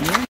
Yeah.